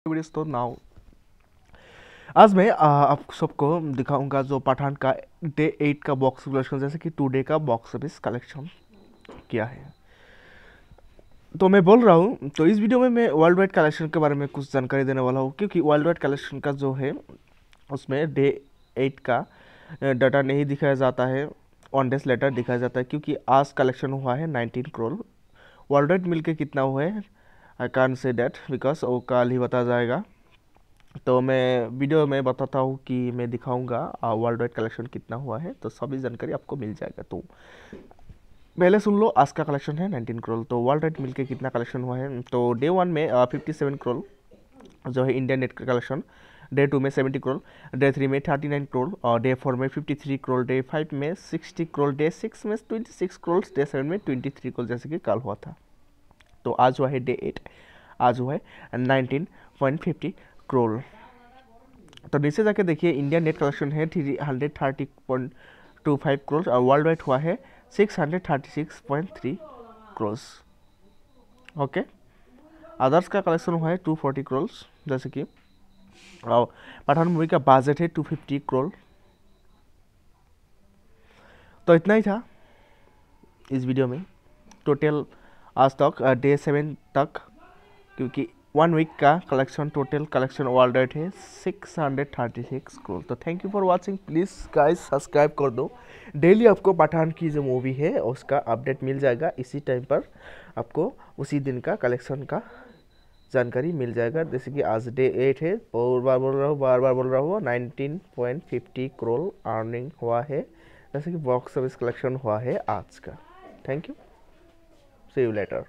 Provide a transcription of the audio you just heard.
तो नाउ आज मैं आप सबको दिखाऊँगा जो पठान का डे एट का बॉक्स कलेक्शन जैसे कि टू डे का बॉक्स ऑफ़िस कलेक्शन किया है। तो मैं बोल रहा हूँ तो इस वीडियो में मैं वर्ल्ड वाइड कलेक्शन के बारे में कुछ जानकारी देने वाला हूँ, क्योंकि वर्ल्ड वाइड कलेक्शन का जो है, उसमें डे एट का डाटा नहीं दिखाया जाता है ऑन डेज़ लेटर दिखाया जाता है, क्योंकि आज कलेक्शन हुआ है नाइनटीन करोड़ वर्ल्ड वाइड मिल कितना हुआ है? आई कान से डेट बिकॉज़ वो कल ही बता जाएगा। तो मैं वीडियो में बताता हूँ कि मैं दिखाऊँगा वर्ल्ड वाइड कलेक्शन कितना हुआ है। तो सभी जानकारी आपको मिल जाएगा। तो पहले सुन लो, आज का कलेक्शन है 19 करोड़ तो वर्ल्ड वाइड मिलके कितना कलेक्शन हुआ है? तो डे वन में फिफ्टी सेवन करोड़ जो है इंडियन नेट का कलेक्शन डे टू में सेवेंटी करोड़ डे थ्री में थर्टी नाइन करोड़ और डे फोर में fifty three crore day five में सिक्सटी करोड़ डे सिक्स में twenty six crore day seven में ट्वेंटी थ्री करोड़ जैसे कि कल हुआ था। तो आज हुआ है डे एट आज हुआ है नाइनटीन पॉइंट फिफ्टी करोड़ तो नीचे जाके देखिए इंडिया नेट कलेक्शन है three hundred thirty point two five crore और वर्ल्ड वाइड हुआ है six hundred thirty six point three crores okay others का कलेक्शन हुआ है टू फोर्टी क्रोर्स जैसे कि, और पठान मूवी का बजट है टू फिफ्टी करोड़ तो इतना ही था इस वीडियो में। टोटल आज तक डे सेवन तक, क्योंकि वन वीक का collection total collection world wide है six hundred thirty six crore तो thank you for watching please guys subscribe कर दो। डेली आपको पठान की जो मूवी है, उसका अपडेट मिल जाएगा इसी टाइम पर। आपको उसी दिन का कलेक्शन का जानकारी मिल जाएगा। जैसे कि आज डे एट है, और बार बोल रहा हूँ बार बार बोल रहा हूँ nineteen point fifty crore earning हुआ है। जैसे कि बॉक्स ऑफ़िस कलेक्शन हुआ है आज का। Thank you see you later